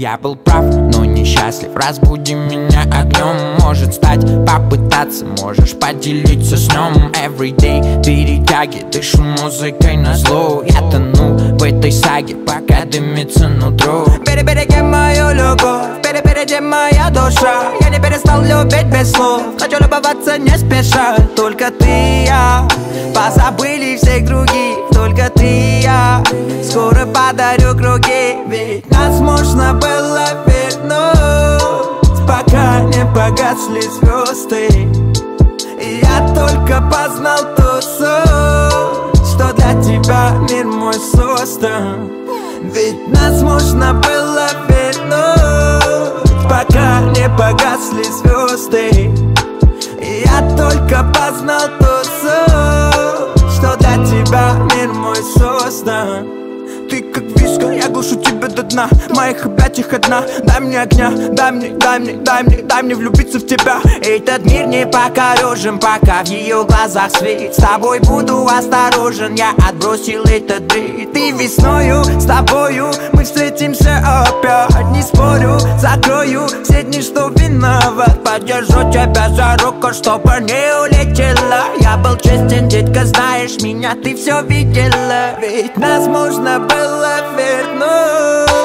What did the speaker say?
Я был прав, но несчастлив Разбуди меня огнем. Может стать, попытаться Можешь поделиться с ним. Everyday перетяги Дышу музыкой на зло. Я тону в этой саге Пока дымится нутро. Перебереги мою любовь Перепереди моя душа Я не перестал любить без слов Хочу любоваться не спеша Только ты и я Позабыли всех других Только ты и я Скоро подарю круги Ведь нас можно было вернуть Пока не погасли звезды И я только познал ту суть Что для тебя мир мой создан Ведь нас можно было вернуть погасли звезды. Я только познал ту суть Что для тебя мир мой создан. Ты как виска, я глушу тебя до дна. Моих объятиях одна. Дай мне огня, дай мне, дай мне, дай мне, дай мне влюбиться в тебя. Этот мир не покорежен, пока в ее глазах свет С тобой буду осторожен, я отбросил этот бред. Ты весною, с тобою мы встретимся опять. Не спорю, закрою все дни, что виноват. Подержу тебя за руку, чтобы не улетела. Я был честен, детка, знаешь меня, ты все видела. Ведь нас можно было вернуть